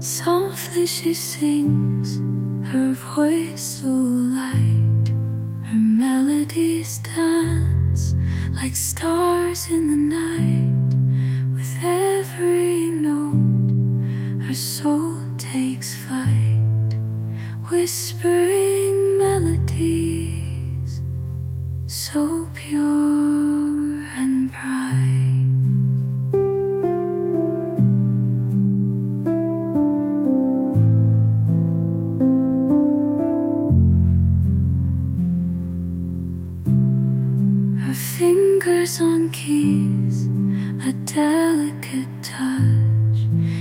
Softly she sings, her voice so light. Her melodies dance like stars in the night. With every note, her soul takes flight, whispering melodies so pure fingers on keys, a delicate touch.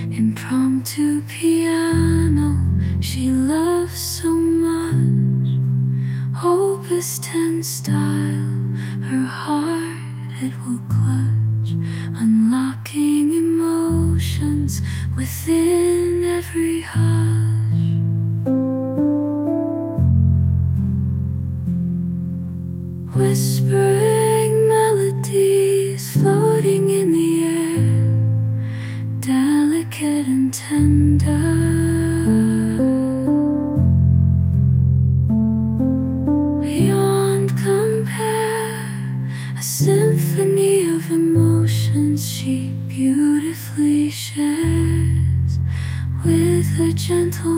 Impromptu piano, she loves so much. Opus 10 style, her heart it will clutch. Unlocking emotions within every hush. Whispering melodies floating in the air, delicate and tender. Beyond compare, a symphony of emotions she beautifully shares with her gentle.